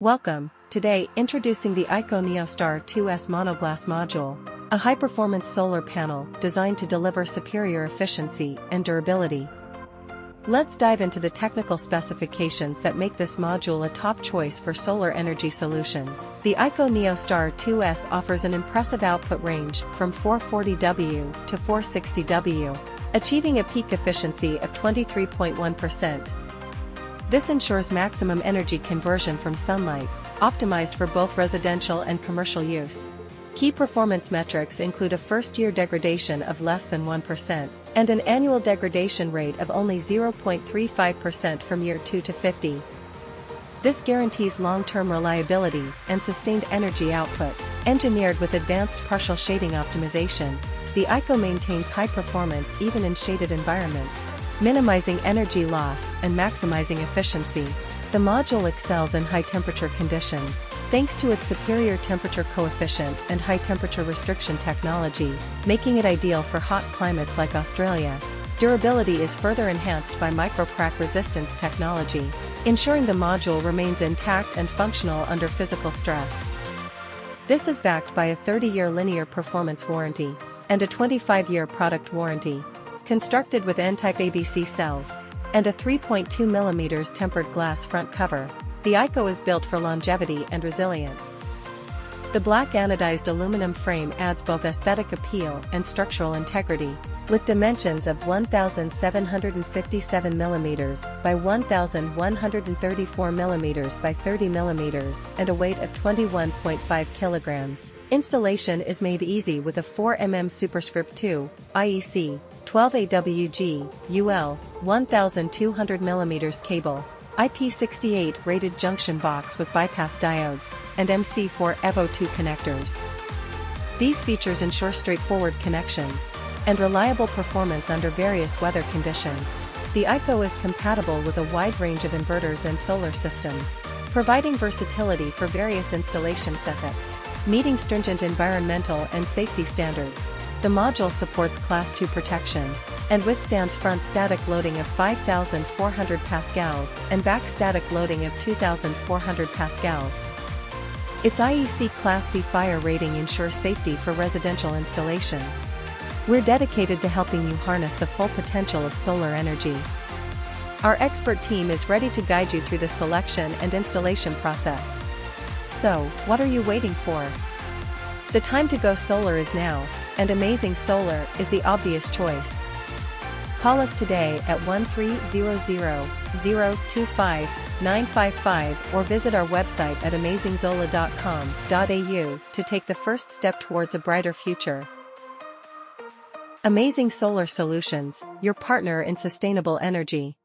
Welcome, today introducing the AIKO NeoStar 2S monoglass module, a high-performance solar panel designed to deliver superior efficiency and durability. Let's dive into the technical specifications that make this module a top choice for solar energy solutions. The AIKO NeoStar 2S offers an impressive output range from 440W to 460W, achieving a peak efficiency of 23.1%. This ensures maximum energy conversion from sunlight, optimized for both residential and commercial use. Key performance metrics include a first-year degradation of less than 1%, and an annual degradation rate of only 0.35% from year 2 to 50. This guarantees long-term reliability and sustained energy output. Engineered with advanced partial shading optimization, the AIKO maintains high performance even in shaded environments, minimizing energy loss and maximizing efficiency. The module excels in high-temperature conditions, thanks to its superior temperature coefficient and high-temperature restriction technology, making it ideal for hot climates like Australia. Durability is further enhanced by microcrack resistance technology, ensuring the module remains intact and functional under physical stress. This is backed by a 30-year linear performance warranty and a 25-year product warranty, constructed with N-type ABC cells and a 3.2mm tempered glass front cover, the AIKO is built for longevity and resilience. The black anodized aluminum frame adds both aesthetic appeal and structural integrity, with dimensions of 1,757mm by 1,134mm by 30mm and a weight of 21.5 kg. Installation is made easy with a 4mm superscript 2, IEC, 12 AWG, UL, 1200mm cable, IP68 rated junction box with bypass diodes, and MC4 EVO 2 connectors. These features ensure straightforward connections and reliable performance under various weather conditions. The AIKO is compatible with a wide range of inverters and solar systems, providing versatility for various installation setups, meeting stringent environmental and safety standards. The module supports Class 2 protection and withstands front static loading of 5,400 pascals and back static loading of 2,400 pascals. Its IEC Class C fire rating ensures safety for residential installations. We're dedicated to helping you harness the full potential of solar energy. Our expert team is ready to guide you through the selection and installation process. So, what are you waiting for? The time to go solar is now, and Amazing Solar is the obvious choice. Call us today at 1300-025-955 or visit our website at amazingsolar.com.au to take the first step towards a brighter future. Amazing Solar Solutions, your partner in sustainable energy.